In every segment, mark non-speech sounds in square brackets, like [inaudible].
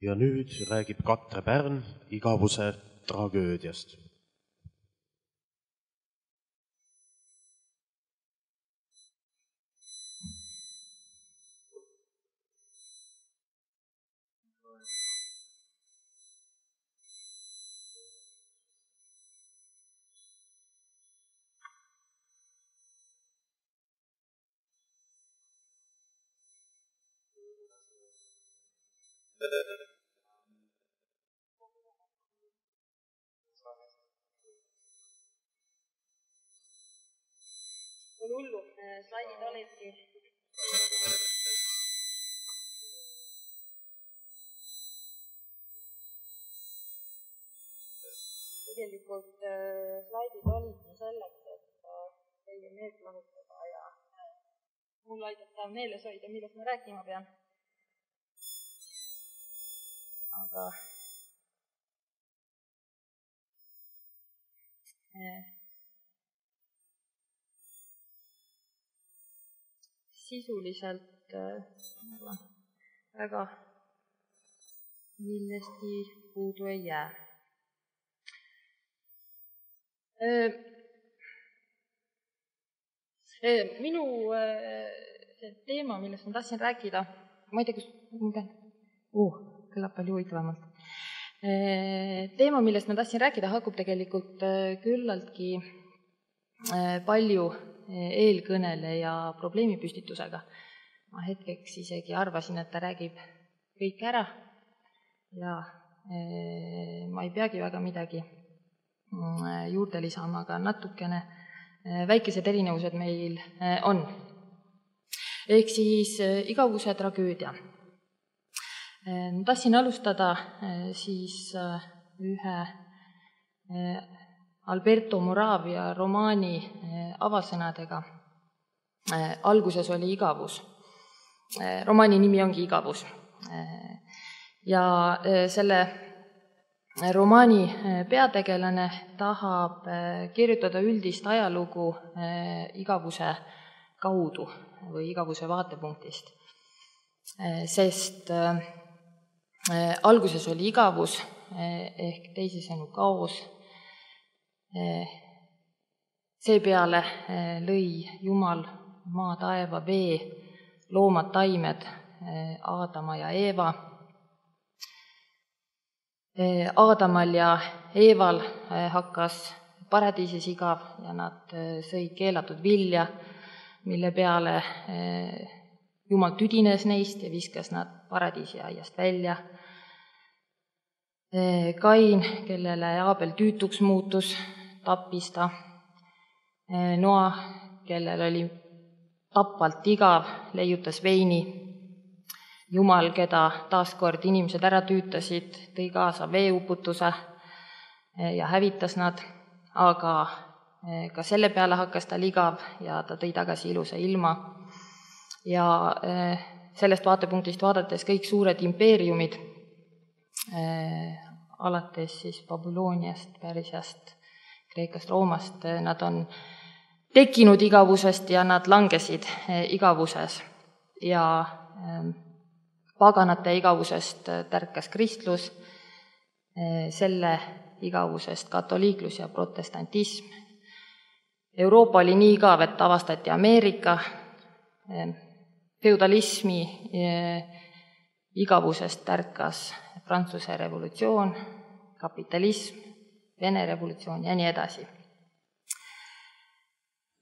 ja nüüd räägib Katre Pärn igavuse tragöödiast. Tegelikult äh, slaidid olidki selleks, et äh, teie meelt lahutada ja äh, mul aidata meeles hoida, millest ma rääkima pean. aga sisuliselt äh, väga millestki puudu ei jää. Äh, äh, minu see teema, millest ma tahtsin rääkida, ma ei tea, kus ma pean uh,, kõlab palju huvitavamalt. teema, millest ma tahtsin rääkida, haakub tegelikult küllaltki palju eelkõneleja probleemipüstitusega. ma hetkeks isegi arvasin, et ta räägib kõik ära ja ma ei peagi väga midagi mm, juurde lisama, aga natukene väikesed erinevused meil on. ehk siis igavuse tragöödia. tahtsin alustada siis ühe Alberto Moravia romaani eh, avasõnadega. Eh, alguses oli igavus. Eh, romaani nimi ongi Igavus. ja selle romaani peategelane tahab kirjutada üldist ajalugu igavuse kaudu või igavuse vaatepunktist. sest alguses oli igavus ehk teisisõnu kaos seepeale eh, lõi Jumal maa, taeva, vee, loomad, taimed, eh, Aadama ja Eeva. Eh, Aadamal ja Eeval hakkas paradiisis igav ja nad sõid keelatud vilja, mille peale Jumal tüdines neist ja viskas nad paradiisiaiast välja. Kain, kellele Aabel tüütuks muutus, tappis ta. Noa, kellel oli tapvalt igav, leiutas veini. Jumal, keda taaskord inimesed ära tüütasid, tõi kaasa veeuputuse ja hävitas nad, aga ka selle peale hakkas tal igav ja ta tõi tagasi ilusa ilma. ja sellest vaatepunktist vaadates kõik suured impeeriumid, alates siis Babülooniast, Pärsiast, Kreekast, Roomast, nad on tekkinud igavusest ja nad langesid eh, igavuses ja ehm, paganate igavusest eh, tärkas kristlus, eh, selle igavusest katoliiklus ja protestantism. Euroopa oli nii igav, et avastati Ameerika, ehm, feudalismi igavusest tärkas Prantsuse revolutsioon, kapitalism, Vene revolutsioon ja nii edasi.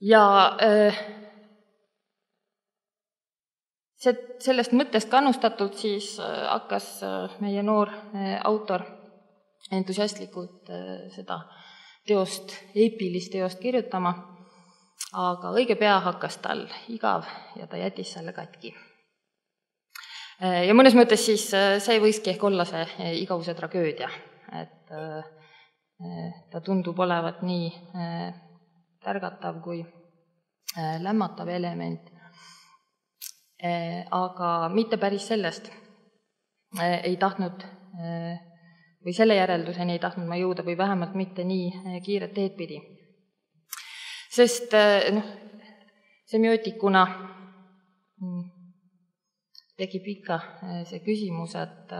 ja äh, see, sellest mõttest kannustatult siis äh, hakkas äh, meie noor autor entusiastlikult seda teost, eepilist teost kirjutama, aga õige pea hakkas tal igav ja ta jättis selle katki. ja mõnes mõttes siis see võiski ehk olla see igavuse tragöödia, et ta tundub olevat nii tärgatav kui lämmatav element, aga mitte päris sellest ei tahtnud või selle järelduseni ei tahtnud ma jõuda või vähemalt mitte nii kiiret teed pidi. sest noh, semiootikuna tekib ikka see küsimus, et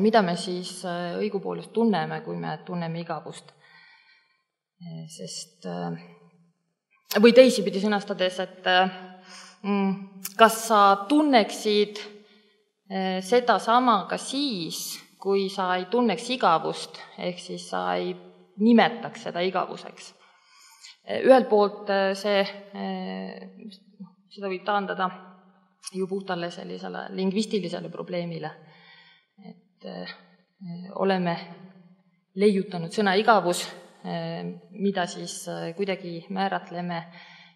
mida me siis õigupoolest tunneme, kui me tunneme igavust. sest või teisipidi sõnastades, et mm, kas sa tunneksid sedasama ka siis, kui sa ei tunneks igavust, ehk siis sa ei nimetaks seda igavuseks. ühelt poolt see, seda võib taandada ju puhtale sellisele lingvistilisele probleemile, et oleme leiutanud sõna igavus, mida siis kuidagi määratleme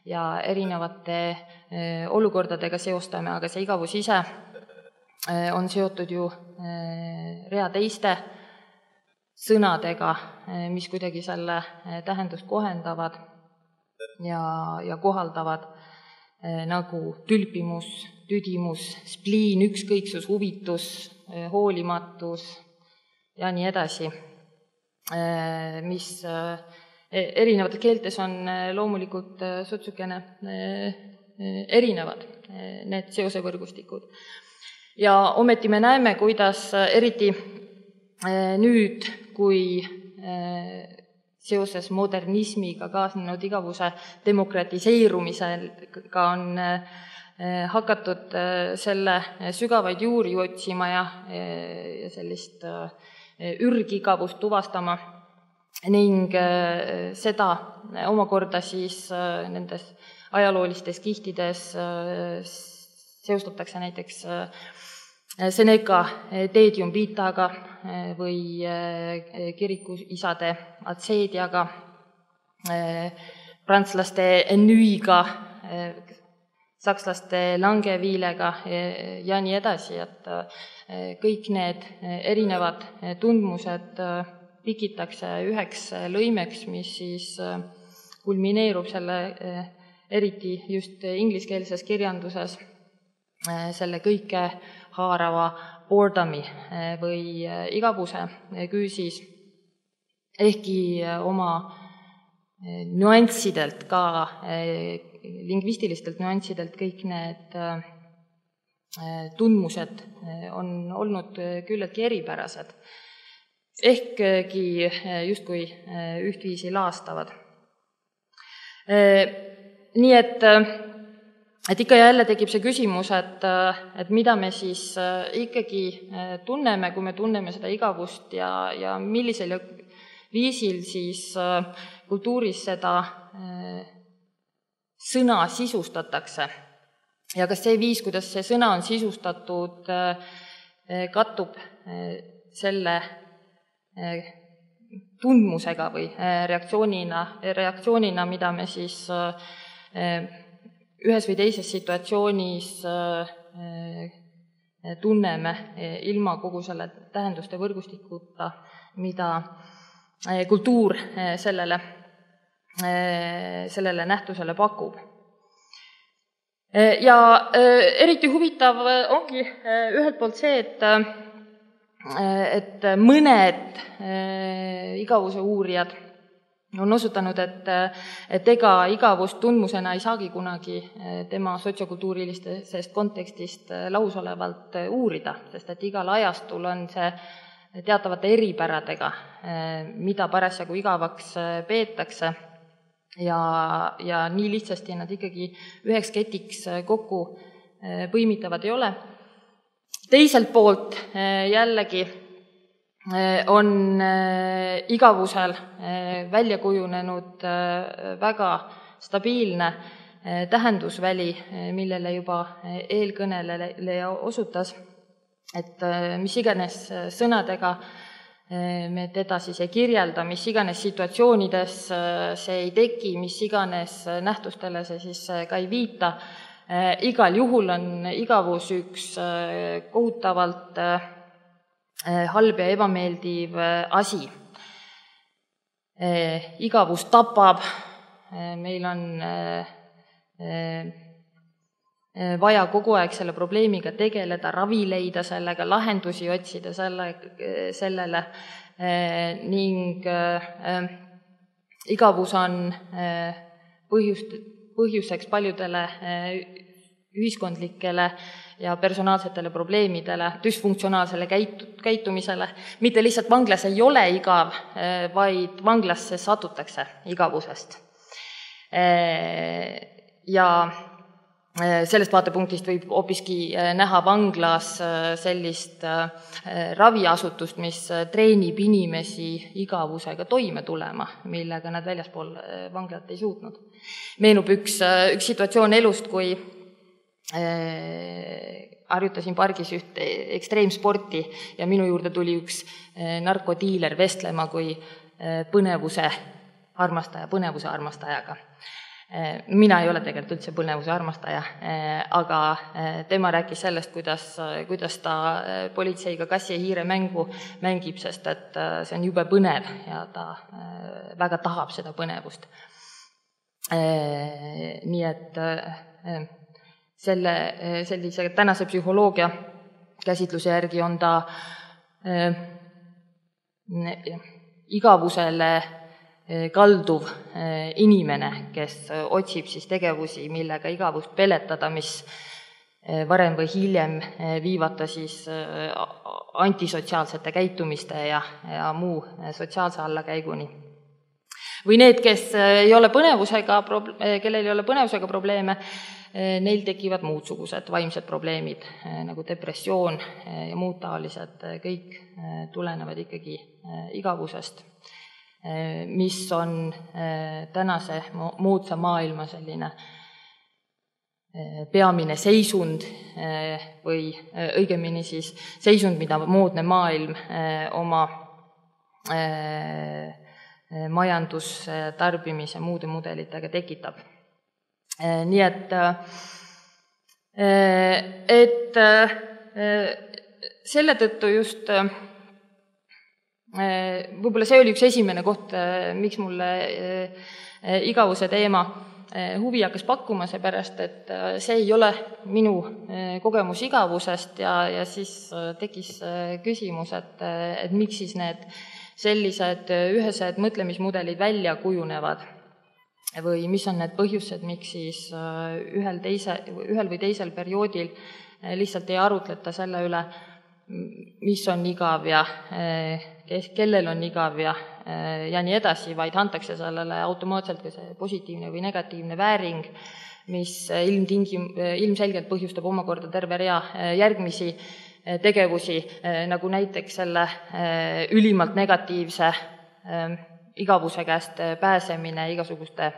ja erinevate olukordadega seostame, aga see igavus ise on seotud ju rea teiste sõnadega, mis kuidagi selle tähendust kohendavad ja, ja kohaldavad, nagu tülpimus, tüdimus, spliin, ükskõiksus, huvitus, hoolimatus ja nii edasi, mis erinevates keeltes on loomulikult sutsukene erinevad, need seosevõrgustikud. Ja ometi me näeme, kuidas äh, eriti äh, nüüd, kui äh, seoses modernismiga kaasnenud igavuse demokratiseerumisega on hakatud selle sügavaid juuri otsima ja, ja sellist ürgigavust tuvastama ning seda omakorda siis nendes ajaloolistes kihtides seostatakse näiteks Seneca Dedium Vitaga või kirikuisade Atseediaga, prantslaste Ennüiga, sakslaste Langeviilega ja nii edasi, et kõik need erinevad tundmused pikitakse üheks lõimeks, mis siis kulmineerub selle, eriti just ingliskeelses kirjanduses, selle kõike haarava boredom'i eh, või eh, igavuse eh, küüsis, ehkki oma nüanssidelt ka, lingvistilistelt nüanssidelt kõik need tundmused on olnud küllaltki eripärased, ehkki justkui ühtviisi laastavad. Nii et et ikka ja jälle tekib see küsimus, et, et mida me siis äh, ikkagi äh, tunneme, kui me tunneme seda igavust ja, ja millisel viisil siis äh, kultuuris seda sõna sisustatakse. ja kas see viis, kuidas see sõna on sisustatud, kattub selle tundmusega või reaktsioonina, reaktsioonina, mida me siis ühes või teises situatsioonis tunneme ilma kogu selle tähenduste võrgustikuta, mida kultuur sellele, sellele nähtusele pakub. ja eriti huvitav ongi ühelt poolt see, et et mõned igavuse uurijad on osutanud, et, et ega igavust tundmusena ei saagi kunagi tema sotsiokultuurilisest kontekstist lausolevalt uurida, sest et igal ajastul on see teatavate eripäradega, mida parasjagu igavaks peetakse ja, ja nii lihtsasti nad ikkagi üheks ketiks kokku põimitavad ei ole. teiselt poolt jällegi Eh, on igavusel välja kujunenud väga stabiilne tähendusväli, millele juba eelkõneleja osutas, et mis iganes sõnadega me teda siis ei kirjelda, mis iganes situatsioonides see ei teki, mis iganes nähtustele see siis ka ei viita, igal juhul on igavus üks kohutavalt Eh, halb ja ebameeldiv eh, asi. Eh, igavus tapab, meil on vaja kogu aeg selle probleemiga tegeleda, ravi leida sellega, lahendusi otsida selle, sellele ning igavus on põhjust, põhjuseks paljudele ühiskondlikele ja personaalsetele probleemidele, düsfunktsionaalsele käitu-, käitumisele. mitte lihtsalt vanglas ei ole igav, vaid vanglasse satutakse igavusest. Ja sellest vaatepunktist võib hoopiski äh, näha vanglas äh, sellist raviasutust, mis treenib inimesi igavusega toime tulema, millega nad väljaspool vanglat ei suutnud. meenub üks, üks situatsioon elust, kui harjutasin pargis ühte ekstreemsporti ja minu juurde tuli üks narkodiiler vestlema kui põnevuse armastaja, põnevuse armastajaga mina ei ole tegelikult üldse põnevuse armastaja, eh, aga eh, tema rääkis sellest, kuidas, kuidas ta politseiga kassi ja hiire mängu mängib, sest et see on jube põnev ja ta väga tahab seda põnevust. nii et selle, sellise tänase psühholoogia käsitluse järgi on ta igavusele Eh, kalduv eh, inimene, kes eh, otsib siis tegevusi, millega igavust peletada, mis varem või hiljem viivad ta siis antisotsiaalsete käitumiste ja, ja muu sotsiaalse allakäiguni. või need, kes ei ole põnevusega, kellel ei ole põnevusega probleeme, neil tekivad muudsugused vaimsed probleemid, nagu depressioon ja muud taolised, kõik tulenevad ikkagi igavusest Eh, mis on eh, tänase moodsa maailma selline eh, peamine seisund või õigemini siis seisund, mida moodne maailm oma majandus, tarbimise, muude mudelitega tekitab. nii et, et selle tõttu just võib-olla see oli üks esimene koht, äh, miks mulle äh, igavuse teema huvi hakkas pakkuma, seepärast et see ei ole minu kogemus igavusest ja, ja siis tekkis küsimus, et, et miks siis need sellised ühesed mõtlemismudelid välja kujunevad. Või mis on need põhjused, miks siis ühel teise, ühel või teisel perioodil lihtsalt ei arutleta selle üle, mis on igav ja kes, kellel on igav ja, äh, ja nii edasi, vaid antakse sellele automaatselt ka see positiivne või negatiivne vääring, mis ilmtingim-, ilmselgelt põhjustab omakorda terve rea äh, järgmisi äh, tegevusi, nagu näiteks selle ülimalt negatiivse igavuse käest pääsemine igasuguste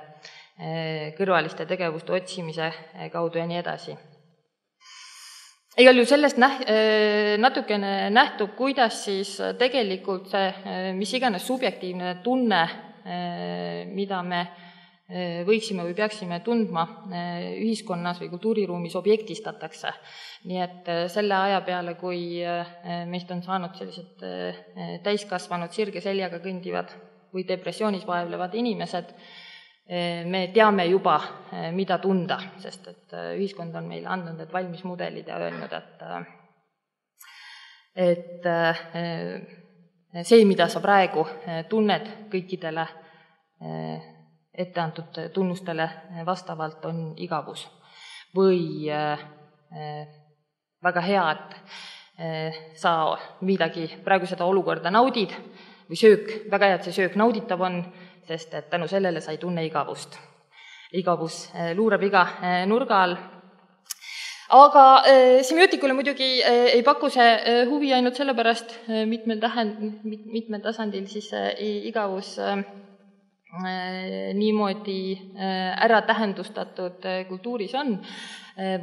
kõrvaliste tegevuste otsimise kaudu ja nii edasi igal juhul sellest näh-, äh, natukene nähtub, kuidas siis tegelikult see äh, mis iganes subjektiivne tunne, äh, mida me võiksime või peaksime tundma ühiskonnas või kultuuriruumis objektistatakse. nii et selle aja peale, kui meist on saanud sellised täiskasvanud sirge seljaga kõndivad või depressioonis vaevlevad inimesed, me teame juba, mida tunda, sest et äh, ühiskond on meile andnud need valmismudelid ja öelnud, et et see, mida sa praegu tunned kõikidele etteantud tunnustele vastavalt, on igavus. või väga hea, et sa midagi, praegu seda olukorda naudid või söök, väga hea, et see söök nauditav on, sest et tänu sellele sa ei tunne igavust. igavus eh, luurab iga eh, nurga all. aga eh, semiootikule muidugi ei paku see huvi ainult sellepärast mitmel tähend-, mitmel tasandil siis igavus niimoodi ära tähendustatud kultuuris on,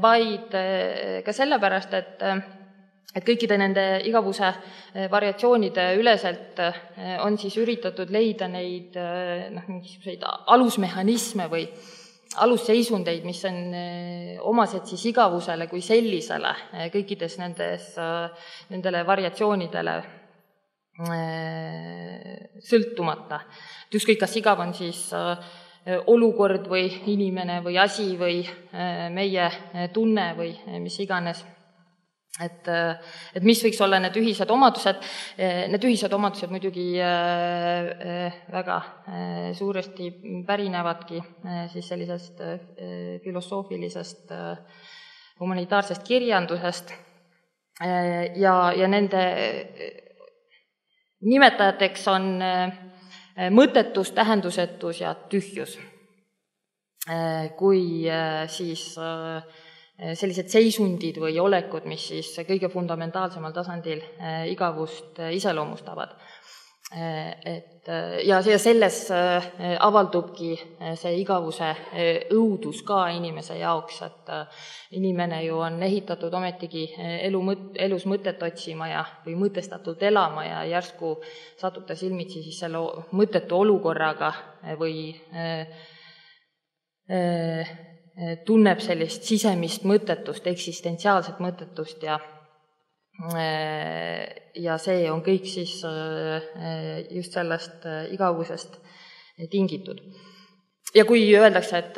vaid ka sellepärast, et et kõikide nende igavuse eh, variatsioonide üleselt eh, on siis üritatud leida neid eh, noh, mingisuguseid alusmehhanisme või alusseisundeid, mis on omased siis igavusele kui sellisele kõikides nendes, nendele variatsioonidele sõltumata. et ükskõik, kas igav on siis olukord või inimene või asi või meie tunne või mis iganes et, et mis võiks olla need ühised omadused, need ühised omadused muidugi äh, äh, väga äh, suuresti pärinevadki siis sellisest filosoofilisest humanitaarsest kirjandusest ja, ja nende nimetajateks on mõttetus, tähendusetus ja tühjus. kui siis sellised seisundid või olekud, mis siis kõige fundamentaalsemal tasandil igavust iseloomustavad. Et ja, ja selles äh, avaldubki äh, see igavuse äh, õudus ka inimese jaoks, et inimene ju on ehitatud ometigi elu mõt-, elus mõtet otsima ja, või mõtestatult elama ja järsku satub ta silmitsi siis selle mõttetu olukorraga või tunneb sellist sisemist mõttetust, eksistentsiaalset mõttetust ja Äh, ja see on kõik siis äh, just sellest äh, igavusest tingitud. ja kui öeldakse, et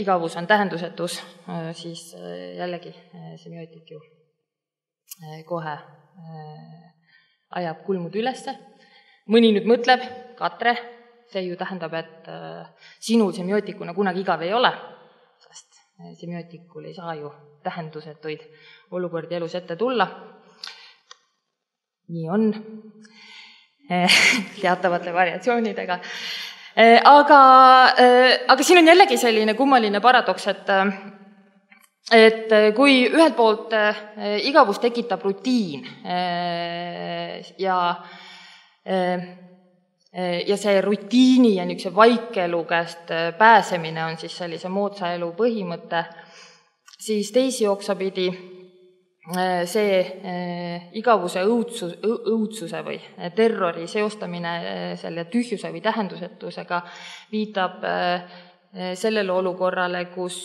igavus on tähendusetus, siis jällegi semiootik ju kohe ajab kulmud ülesse. mõni nüüd mõtleb, Katre, see ju tähendab, et sinul semiootikuna kunagi igav ei ole, semiootikul ei saa ju tähendusetuid olukordi elus ette tulla nii on, eh, [laughs] teatavate variatsioonidega. Eh, aga, eh, aga siin on jällegi selline kummaline paradoks, et et kui ühelt poolt igavus tekitab rutiin ja ja see rutiini ja niisuguse vaikelu käest pääsemine on siis sellise moodsa elu põhimõte, siis teisi oksapidi Äh, see igavuse õudsus, õudsuse või terrori seostamine selle tühjuse või tähendusetusega viitab sellele olukorrale, kus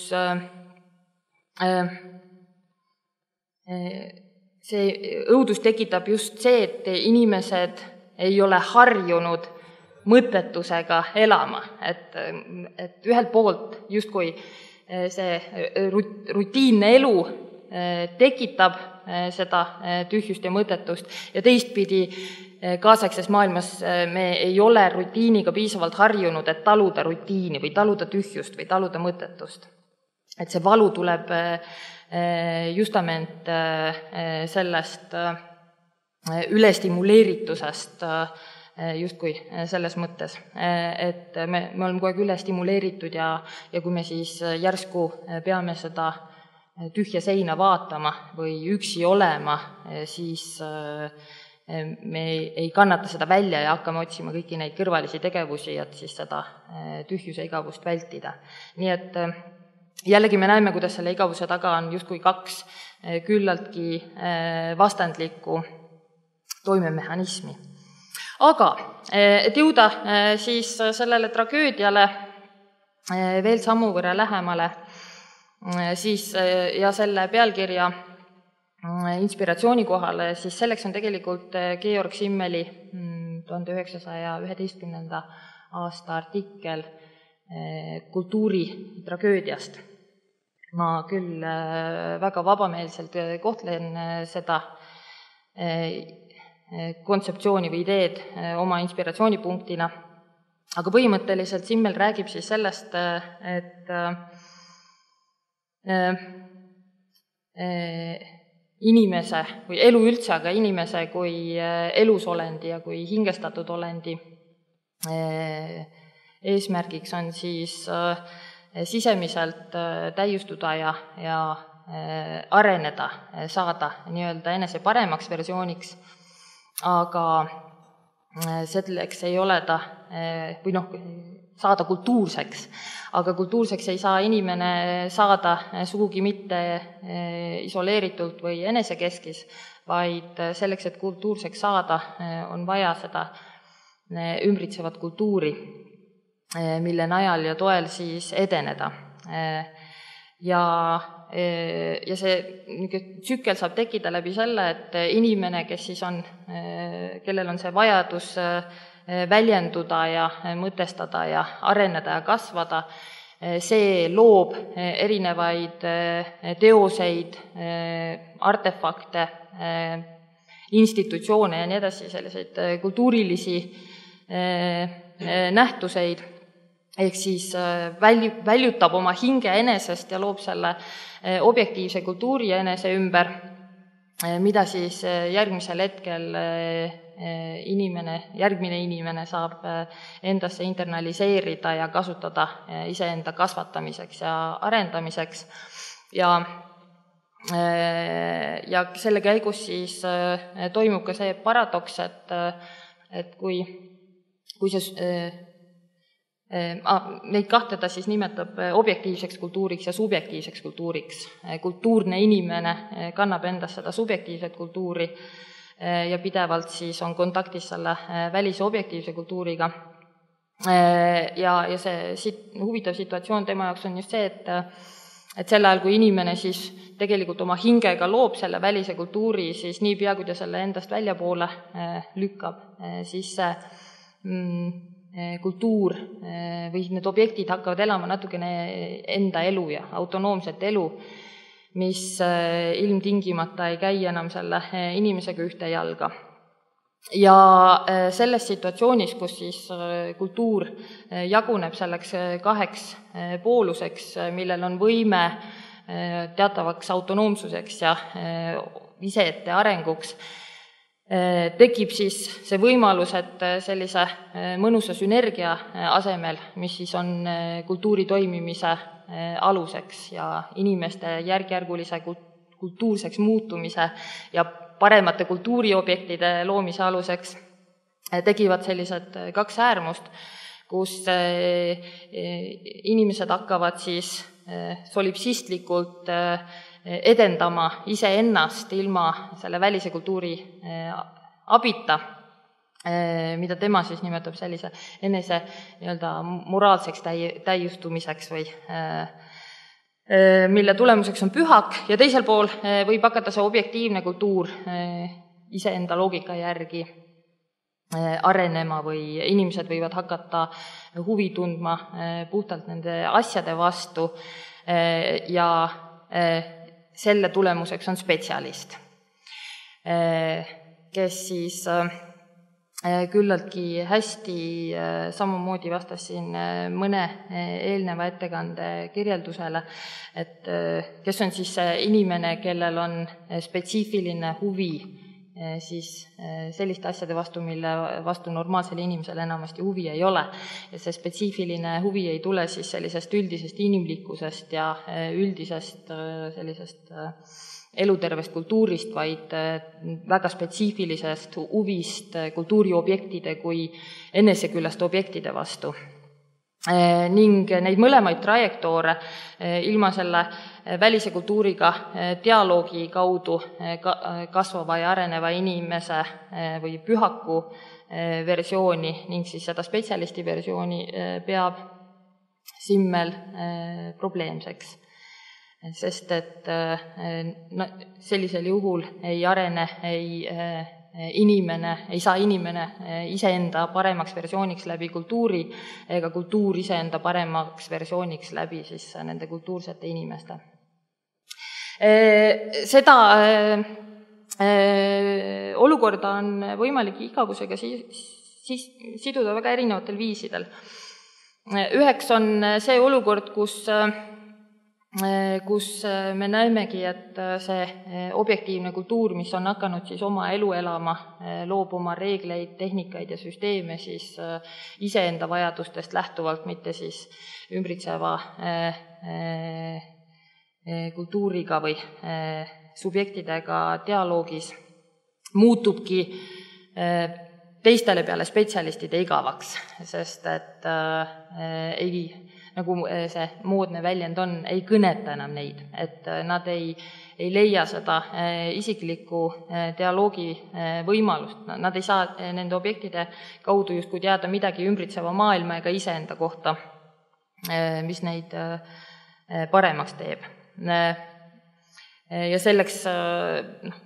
see õudus tekitab just see, et inimesed ei ole harjunud mõttetusega elama, et, et ühelt poolt justkui see rutiinne elu Eh, tekitab eh, seda eh, tühjust ja mõttetust ja teistpidi kaasaegses maailmas me ei ole rutiiniga piisavalt harjunud, et taluda rutiini või taluda tühjust või taluda mõttetust. et see valu tuleb justament sellest ülestimuleeritusest, justkui selles mõttes, et me, me oleme kogu aeg üle stimuleeritud ja, ja kui me siis järsku peame seda tühja seina vaatama või üksi olema, siis me ei kannata seda välja ja hakkame otsima kõiki neid kõrvalisi tegevusi, et siis seda tühjuse igavust vältida. nii et jällegi me näeme, kuidas selle igavuse taga on justkui kaks küllaltki vastandlikku toimemehhanismi. Aga et jõuda siis sellele tragöödiale veel sammu võrra lähemale Äh, siis ja selle pealkirja äh, inspiratsiooni kohale, siis selleks on tegelikult Georg Simmeli mm, tuhande üheksasaja üheteistkümnenda aasta artikkel kultuuritragöödiast. ma küll väga vabameelselt kohtlen seda kontseptsiooni või ideed oma inspiratsioonipunktina, aga põhimõtteliselt Simmel räägib siis sellest, et Äh, äh, inimese või elu üldse, aga inimese kui elusolendi ja kui hingestatud olendi eesmärgiks on siis sisemiselt täiustuda ja, ja areneda, saada nii-öelda enese paremaks versiooniks, aga selleks ei ole ta või noh, saada kultuurseks. aga kultuurseks ei saa inimene saada sugugi mitte isoleeritult või enesekeskis, vaid selleks, et kultuurseks saada, on vaja seda ümbritsevat kultuuri, mille najal ja toel siis edeneda. ja, ja see niisugune tsükkel saab tekkida läbi selle, et inimene, kes siis on, kellel on see vajadus väljenduda ja mõtestada ja areneda ja kasvada, see loob erinevaid teoseid, artefakte, institutsioone ja nii edasi, selliseid kultuurilisi nähtuseid, ehk siis välju, väljutab oma hinge enesest ja loob selle objektiivse kultuuri enese ümber, mida siis järgmisel hetkel inimene, järgmine inimene saab endasse internaliseerida ja kasutada iseenda kasvatamiseks ja arendamiseks. Ja ja selle käigus siis toimub ka see paradoks, et, et kui, kui see Neid kahte ta siis nimetab objektiivseks kultuuriks ja subjektiivseks kultuuriks. kultuurne inimene kannab endas seda subjektiivset kultuuri ja pidevalt siis on kontaktis selle välise objektiivse kultuuriga. ja, ja see sit-, huvitav situatsioon tema jaoks on just see, et et sel ajal, kui inimene siis tegelikult oma hingega loob selle välise kultuuri, siis niipea, kui ta selle endast väljapoole eh, lükkab, eh, siis see mm, eh, kultuur või need objektid hakkavad elama natukene enda elu ja autonoomset elu, mis ilmtingimata ei käi enam selle inimesega ühte jalga. Ja selles situatsioonis, kus siis kultuur jaguneb selleks kaheks pooluseks, millel on võime teatavaks autonoomsuseks ja iseette arenguks, tekib siis see võimalus, et sellise mõnusa sünergia asemel, mis siis on kultuuri toimimise aluseks ja inimeste järk-järgulise kultuurseks muutumise ja paremate kultuuriobjektide loomise aluseks, tegivad sellised kaks äärmust, kus inimesed hakkavad siis solipsistlikult edendama iseennast ilma selle välise kultuuri abita, mida tema siis nimetab sellise enese nii-öelda moraalseks täi-, täiustumiseks või mille tulemuseks on pühak ja teisel pool võib hakata see objektiivne kultuur iseenda loogika järgi arenema või inimesed võivad hakata huvi tundma puhtalt nende asjade vastu ja selle tulemuseks on spetsialist, kes siis küllaltki hästi samamoodi vastas siin mõne eelneva ettekande kirjeldusele, et kes on siis see inimene, kellel on spetsiifiline huvi siis selliste asjade vastu, mille vastu normaalsel inimesel enamasti huvi ei ole. ja see spetsiifiline huvi ei tule siis sellisest üldisest inimlikkusest ja üldisest sellisest elutervest kultuurist, vaid väga spetsiifilisest huvist kultuuriobjektide kui eneseküllaste objektide vastu. Ning neid mõlemaid trajektoore ilma selle välise kultuuriga dialoogi kaudu kasvava ja areneva inimese või pühaku versiooni ning siis seda spetsialisti versiooni peab Simmel probleemseks. sest et no sellisel juhul ei arene ei inimene, ei saa inimene iseenda paremaks versiooniks läbi kultuuri ega kultuur iseenda paremaks versiooniks läbi siis nende kultuursete inimeste seda olukorda on võimalik igavusega siis, siis siduda väga erinevatel viisidel. üheks on see olukord, kus, kus me näemegi, et see objektiivne kultuur, mis on hakanud siis oma elu elama, loob oma reegleid, tehnikaid ja süsteeme siis iseenda vajadustest lähtuvalt, mitte siis ümbritseva kultuuriga või subjektidega dialoogis, muutubki teistele peale spetsialistide igavaks, sest et ei, nagu see moodne väljend on, ei kõneta enam neid, et nad ei, ei leia seda isikliku dialoogi võimalust, nad ei saa nende objektide kaudu justkui teada midagi ümbritseva maailma ega iseenda kohta, mis neid paremaks teeb ja selleks noh,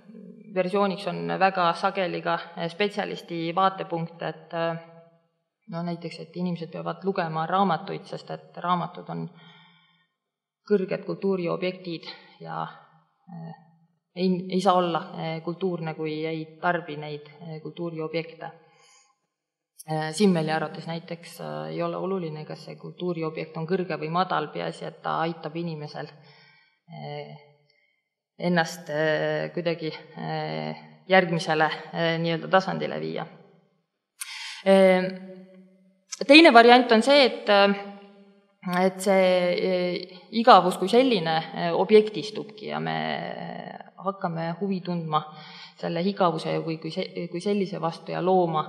versiooniks on väga sageli ka spetsialisti vaatepunkt, et no näiteks, et inimesed peavad lugema raamatuid, sest et raamatud on kõrged kultuuriobjektid ja ei, ei saa olla kultuurne, kui ei tarbi neid kultuuriobjekte. Simmeli arvates näiteks ei ole oluline, kas see kultuuriobjekt on kõrge või madal, peaasi, et ta aitab inimesel ennast kuidagi järgmisele nii-öelda tasandile viia. teine variant on see, et et see igavus kui selline objektistubki ja me hakkame huvi tundma selle igavuse kui see, kui sellise vastu ja looma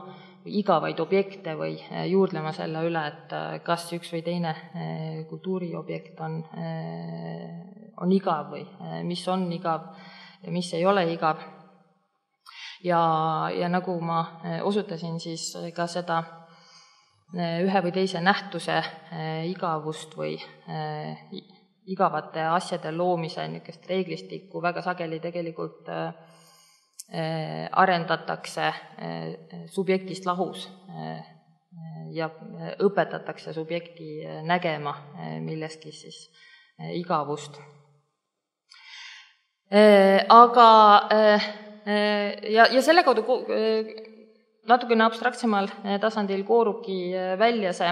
igavaid objekte või juurdlema selle üle, et kas üks või teine kultuuriobjekt on, on igav või mis on igav ja mis ei ole igav. ja, ja nagu ma osutasin, siis ka seda ühe või teise nähtuse igavust või igavate asjade loomise niisugust reeglistikku väga sageli tegelikult äh, arendatakse äh, subjektist lahus äh, ja õpetatakse subjekti nägema millestki siis igavust. Aga ja, ja selle kaudu natukene abstraktsemal tasandil koorubki välja see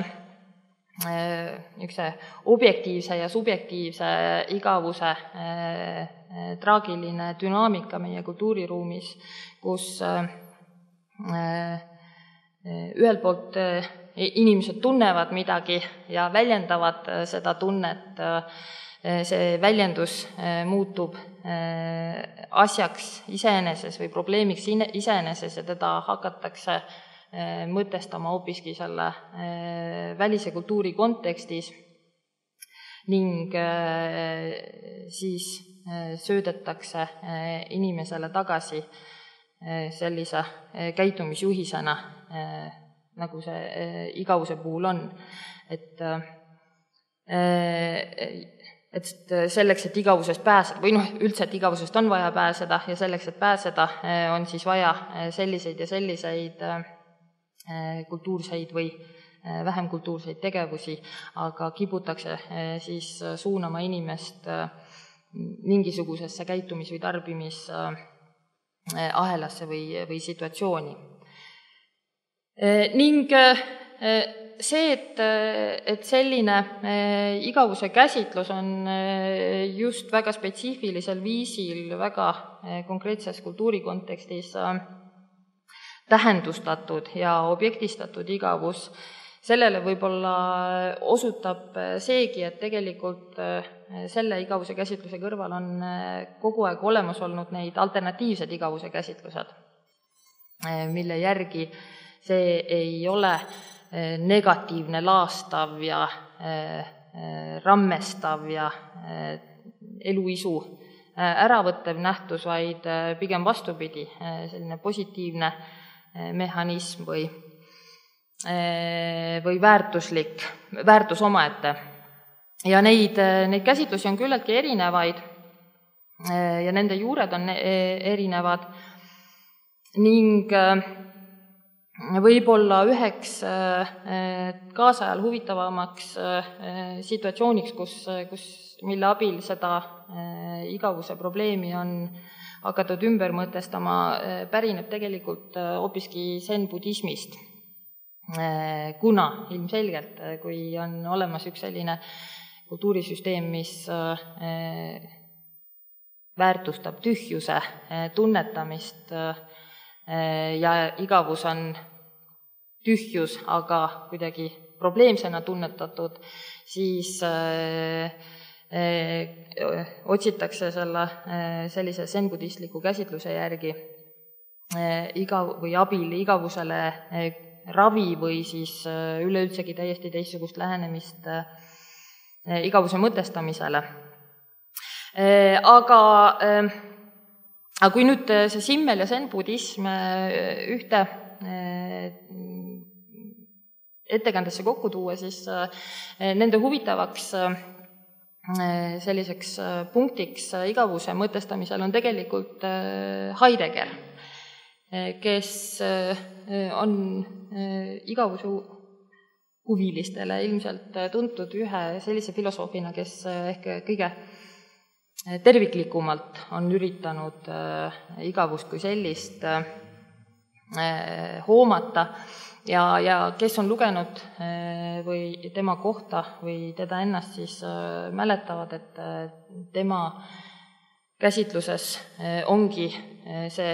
niisuguse objektiivse ja subjektiivse igavuse äh, äh, traagiline dünaamika meie kultuuriruumis, kus äh, ühelt poolt inimesed tunnevad midagi ja väljendavad seda tunnet, see väljendus muutub asjaks iseeneses või probleemiks iseeneses ja teda hakatakse mõtestama hoopiski selle eh, välise kultuuri kontekstis ning eh, siis söödetakse inimesele tagasi sellise käitumisjuhisena, nagu see igavuse puhul on, et et selleks, et igavusest pääseda või noh, üldse, et igavusest on vaja pääseda ja selleks, et pääseda, on siis vaja selliseid ja selliseid Äh, kultuurseid või äh, vähem kultuurseid tegevusi, aga kiputakse äh, siis suunama inimest mingisugusesse käitumis- või tarbimisahelasse või, või situatsiooni. ning see, et, et selline igavuse käsitlus on just väga spetsiifilisel viisil väga konkreetses kultuurikontekstis tähendustatud ja objektistatud igavus, sellele võib-olla osutab seegi, et tegelikult eh, selle igavuse käsitluse kõrval on eh, kogu aeg olemas olnud neid alternatiivsed igavuse käsitlused, eh, mille järgi see ei ole negatiivne, laastav ja rammestav ja eluisu äravõttev nähtus, vaid pigem vastupidi, selline positiivne mehhanism või, või väärtuslik, väärtus omaette. ja neid, neid käsitlusi on küllaltki erinevaid ja nende juured on erinevad ning võib-olla üheks kaasajal huvitavamaks situatsiooniks, kus, kus, mille abil seda igavuse probleemi on hakatud ümber mõtestama, äh, pärineb tegelikult äh, hoopiski zen-budismist. Äh, kuna ilmselgelt, kui on olemas üks selline kultuurisüsteem, mis väärtustab tühjuse tunnetamist ja igavus on tühjus, aga kuidagi probleemsena tunnetatud, siis Eh, otsitakse selle eh, sellise zen-budistliku käsitluse järgi eh, iga või abil igavusele ravi või siis üleüldsegi täiesti teistsugust lähenemist igavuse mõtestamisele. Aga, aga kui nüüd see Simmel ja zen-budism ühte ettekandesse kokku tuua, siis nende huvitavaks Äh, selliseks äh, punktiks äh, igavuse mõtestamisel on tegelikult Heidegger, kes on igavuse huvilistele ilmselt tuntud ühe sellise filosoofina, kes ehk kõige terviklikumalt on üritanud igavust kui sellist hoomata ja, ja kes on lugenud või tema kohta või teda ennast, siis mäletavad, et tema käsitluses ongi see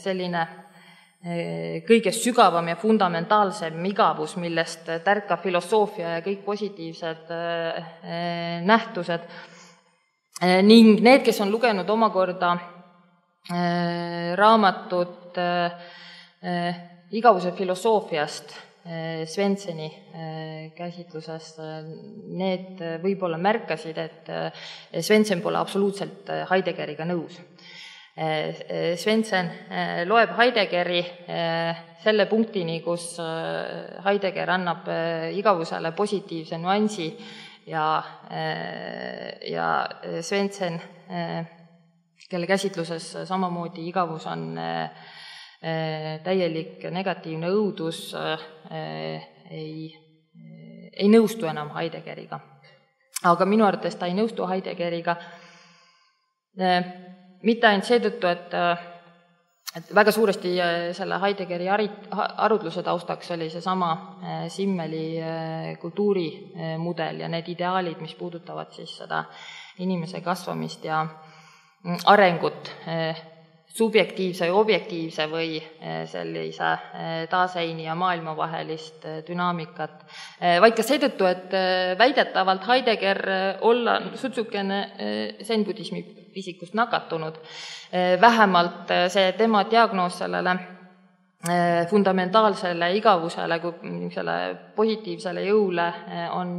selline kõige sügavam ja fundamentaalsem igavus, millest tärkab filosoofia ja kõik positiivsed nähtused. ning need, kes on lugenud omakorda raamatut igavuse filosoofiast Svenseni käsitluses, need võib-olla märkasid, et Svensen pole absoluutselt Heideggeriga nõus. Eh, Svensson eh, loeb Heideggeri eh, selle punktini, kus Heidegger annab igavusele positiivse nüansi ja, ja Svensson, kelle käsitluses samamoodi igavus on täielik negatiivne õudus, ei, ei nõustu enam Heideggeriga. aga minu arvates ta ei nõustu Heideggeriga mitte ainult seetõttu, et et väga suuresti äh, selle Heideggeri arit-, arutluse taustaks oli seesama äh, Simmeli äh, kultuurimudel ja need ideaalid, mis puudutavad siis seda inimese kasvamist ja mm, arengut subjektiivse ja objektiivse või eh, sellise eh, taaseini ja maailma vahelist eh, dünaamikat, vaid ka seetõttu, et väidetavalt Heidegger olla sutsukene zen-budismi isikust nakatunud, vähemalt see tema diagnoos sellele fundamentaalsele igavusele kui niisugusele positiivsele jõule on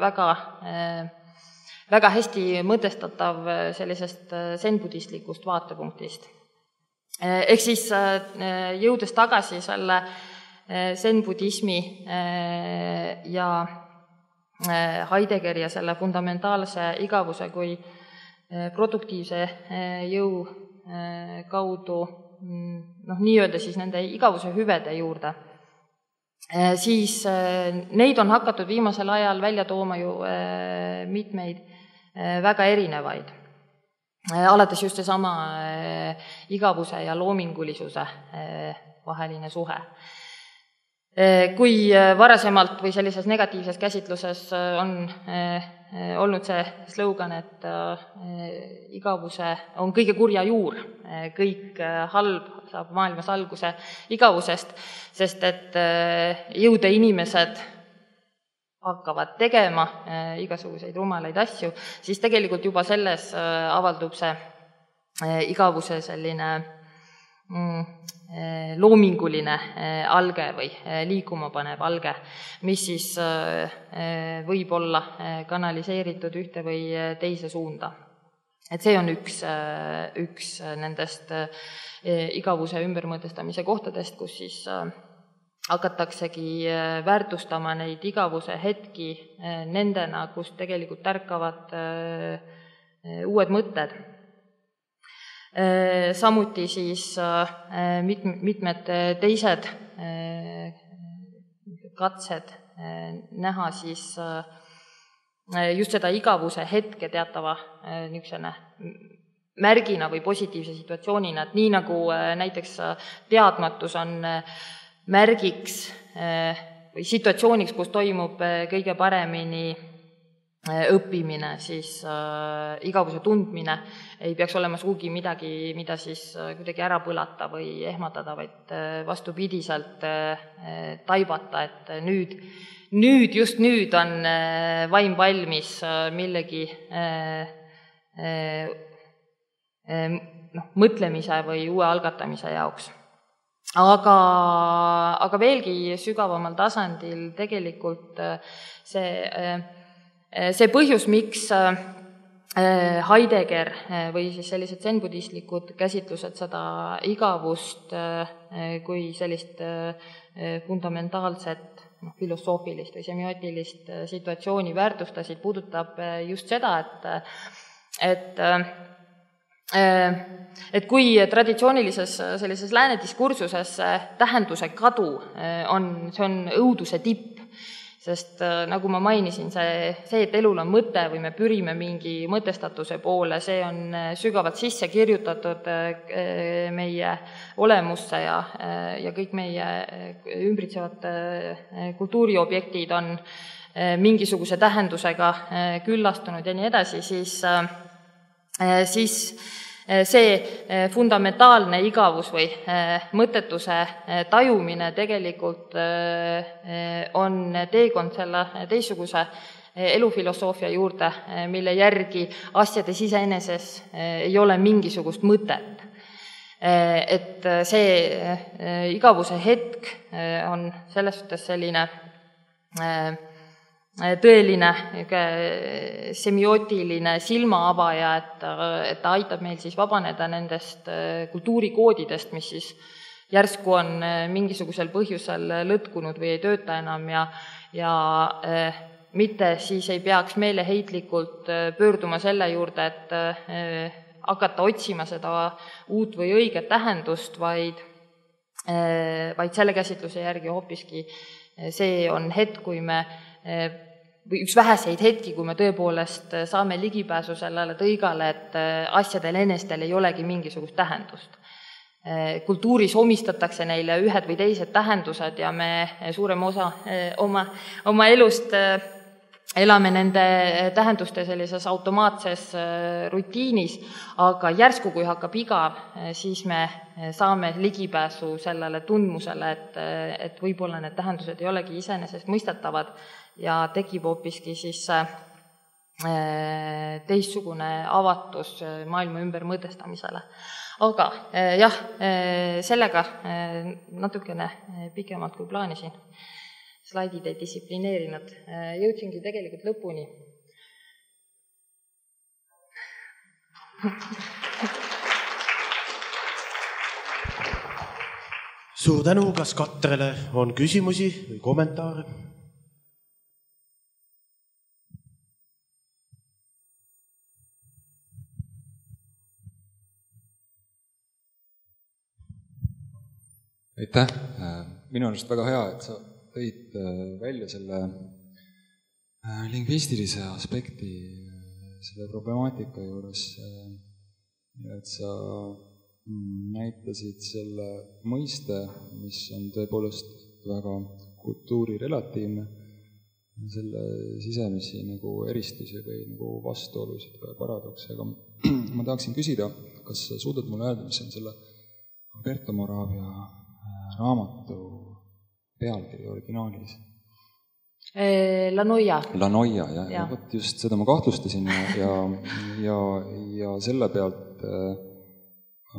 väga väga hästi mõtestatav sellisest zen-budistlikust vaatepunktist. Eh, ehk siis eh, jõudes tagasi selle eh, zen-budismi ja Heideggeri ja selle fundamentaalse igavuse kui produktiivse jõu kaudu mm, noh, nii-öelda siis nende igavuse hüvede juurde, siis neid on hakatud viimasel ajal välja tooma ju mitmeid väga erinevaid alates just seesama äh, igavuse ja loomingulisuse äh, vaheline suhe. Kui varasemalt või sellises negatiivses käsitluses on olnud see slogan, et igavuse on kõige kurja juur, kõik halb saab maailmas alguse igavusest, sest et jõud ja inimesed hakkavad tegema äh, igasuguseid rumalaid asju, siis tegelikult juba selles äh, avaldub see äh, igavuse selline mm, loominguline alge või liikuma panev alge, mis siis võib olla kanaliseeritud ühte või teise suunda. et see on üks, üks nendest igavuse ümbermõtestamise kohtadest, kus siis hakataksegi äh, väärtustama neid igavuse hetki äh, nendena, kus tegelikult tärkavad äh, uued mõtted. samuti siis mit-, mitmed teised katsed näha siis just seda igavuse hetke teatava niisugune märgina või positiivse situatsioonina, et nii nagu näiteks teadmatus on äh, märgiks eh, või situatsiooniks, kus toimub eh, kõige paremini eh, õppimine, siis äh, igavuse tundmine. Ei peaks olema sugugi midagi, mida siis kuidagi ära põlata või ehmatada, vaid vastupidiselt äh, taibata, et nüüd, nüüd, just nüüd on äh, vaim valmis millegi noh, mõtlemise või uue algatamise jaoks aga, aga veelgi sügavamal tasandil tegelikult äh, see, äh, see põhjus, miks äh, Heidegger või siis sellised zen-budistlikud käsitlused seda igavust kui sellist fundamentaalset noh, filosoofilist või semiootilist situatsiooni väärtustasid, puudutab just seda, et et Äh, et kui traditsioonilises sellises lääne diskursuses tähenduse kadu äh, on, see on õuduse tipp, sest äh, nagu ma mainisin, see, see, et elul on mõte või me pürime mingi mõtestatuse poole, see on äh, sügavalt sisse kirjutatud äh, meie olemusse ja, ja kõik meie ümbritsevad kultuuriobjektid on mingisuguse tähendusega küllastunud ja nii edasi, siis, siis Eh, see eh, fundamentaalne igavus või mõttetuse tajumine tegelikult on teekond selle teistsuguse elufilosoofia juurde, mille järgi asjades iseeneses ei ole mingisugust mõtet. et see igavuse hetk on selles suhtes selline Äh, tõeline niisugune semiootiline silmaavaja, et, et ta aitab meil siis vabaneda nendest äh, kultuurikoodidest, mis siis järsku on äh, mingisugusel põhjusel lõtkunud või ei tööta enam ja, ja mitte siis ei peaks meeleheitlikult pöörduma selle juurde, et hakata otsima seda uut või õiget tähendust, vaid, vaid selle käsitluse järgi hoopiski see on hetk, kui me või üks väheseid hetki, kui me tõepoolest äh, saame ligipääsu sellele tõigale, et äh, asjadel enestel ei olegi mingisugust tähendust. Äh, kultuuris omistatakse neile ühed või teised tähendused ja me suurema osa oma, oma elust elame nende tähenduste sellises automaatses rutiinis, aga järsku, kui hakkab igav, siis me saame ligipääsu sellele tundmusele, et, et võib-olla need tähendused ei olegi iseenesestmõistetavad ja tekib hoopiski siis teistsugune avatus maailma ümbermõtestamisele. aga jah, sellega natukene pikemalt, kui plaanisin, slaidid ei distsiplineerinud, jõudsingi tegelikult lõpuni. suur tänu, kas Katrele on küsimusi või kommentaare? aitäh, äh, minu arust väga hea, et sa tõid äh, välja selle äh, lingvistilise aspekti selle problemaatika juures et sa mm, näitasid selle mõiste, mis on tõepoolest väga kultuurirelatiivne, selle sisemisi nagu eristusi või nagu vastuolusid või paradokse, aga [clears throat] ma tahaksin küsida, kas sa suudad mulle öelda, mis on selle Alberto Moravia raamatu pealkiri originaalis? La Noia. La Noia, jah, ja vot just seda ma kahtlustasin ja, ja, ja, ja selle pealt äh,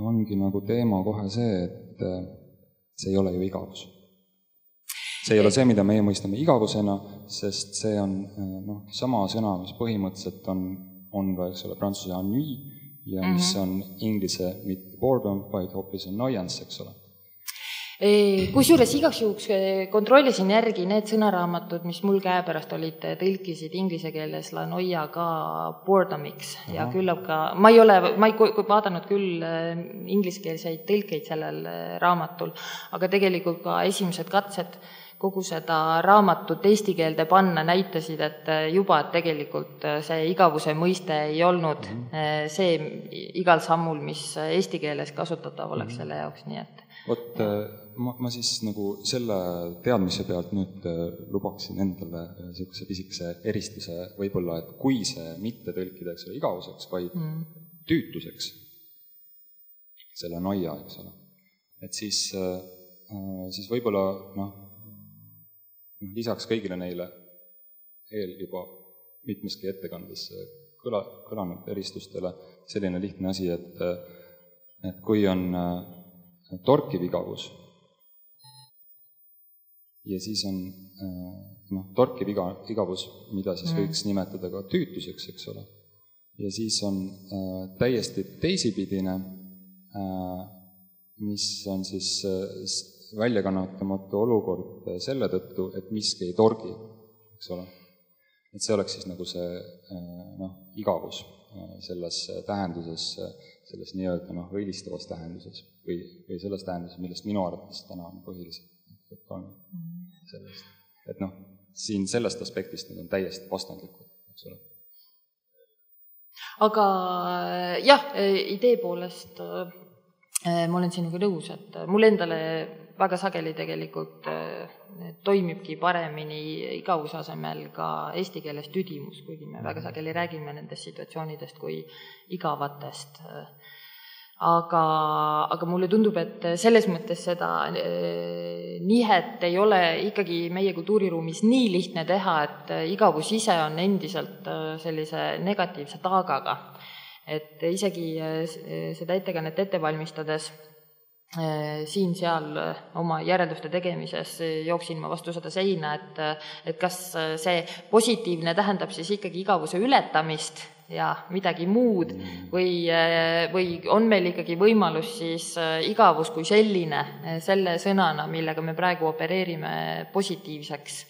ongi nagu teema kohe see, et äh, see ei ole ju igavus. see ei ole see, mida meie mõistame igavusena, sest see on noh, sama sõna, mis põhimõtteliselt on, on ka, eks ole, prantsuse ennui ja mis mm -hmm. on inglise mitte boredom, vaid hoopis annoyance, eks ole kusjuures igaks juhuks kontrollisin järgi need sõnaraamatud, mis mul käepärast olid, tõlkisid inglise keeles La Noia ka boredomiks uh -huh. ja küllap ka, ma ei ole, ma ei vaadanud küll ingliskeelseid tõlkeid sellel raamatul, aga tegelikult ka esimesed katsed kogu seda raamatut eesti keelde panna näitasid, et juba, et tegelikult see igavuse mõiste ei olnud mm -hmm. see igal sammul, mis eesti keeles kasutatav oleks mm -hmm. selle jaoks, nii et vot ma, ma siis nagu selle teadmise pealt nüüd äh, lubaksin endale niisuguse äh, pisikese eristuse võib-olla, et kui see mitte tõlkida, eks ole, igavuseks, vaid mm. tüütuseks, selle noia, eks ole, et siis, äh, siis võib-olla noh, lisaks kõigile neile eel juba mitmeski ettekandes kõla, kõlanud eristustele selline lihtne asi, et et kui on torkiv igavus, ja siis on äh, noh, torkiv iga, igavus, mida siis mm. võiks nimetada ka tüütuseks, eks ole. ja siis on äh, täiesti teisipidine äh,, mis on siis äh, väljakannatamatu olukord selle tõttu, et miski ei torgi, eks ole. et see oleks siis nagu see äh, noh, igavus äh, selles tähenduses, selles nii-öelda noh, õilistavas tähenduses või, või selles tähenduses, millest minu arvates täna on põhiliselt juttu olnud sellest. et noh, siin sellest aspektist nad on täiesti vastandlikud, eks ole. aga jah, idee poolest ma olen sinuga nõus, et mulle endale väga sageli tegelikult toimibki paremini igavuse asemel ka eesti keeles tüdimus, kuigi me väga sageli räägime nendest situatsioonidest kui igavatest aga, aga mulle tundub, et selles mõttes seda eh, nihet ei ole ikkagi meie kultuuriruumis nii lihtne teha, et igavus ise on endiselt eh, sellise negatiivse taagaga. et isegi eh, seda ettekannet ette valmistades siin-seal oma järelduste tegemises jooksin ma vastu seda seina, et, et kas see positiivne tähendab siis ikkagi igavuse ületamist ja midagi muud või, või on meil ikkagi võimalus siis äh, igavus kui selline äh, selle sõnana, millega me praegu opereerime, positiivseks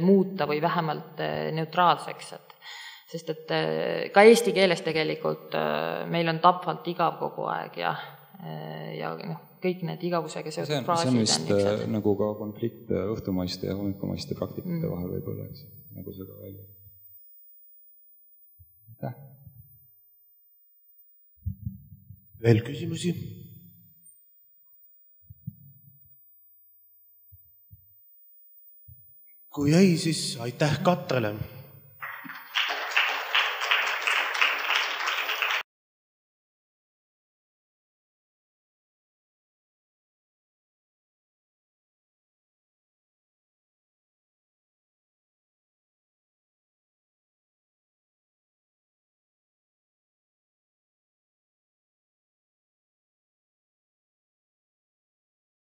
muuta või vähemalt neutraalseks, et sest et ka eesti keeles tegelikult meil on tapvalt igav kogu aeg ja, ja noh, kõik need igavusega seotud fraasid on vist on nagu ka konflikt õhtumaiste ja hommikumaiste praktikate mm. vahel võib-olla, eks, nagu see ka välja aitäh. veel küsimusi? kui ei, siis aitäh Katrele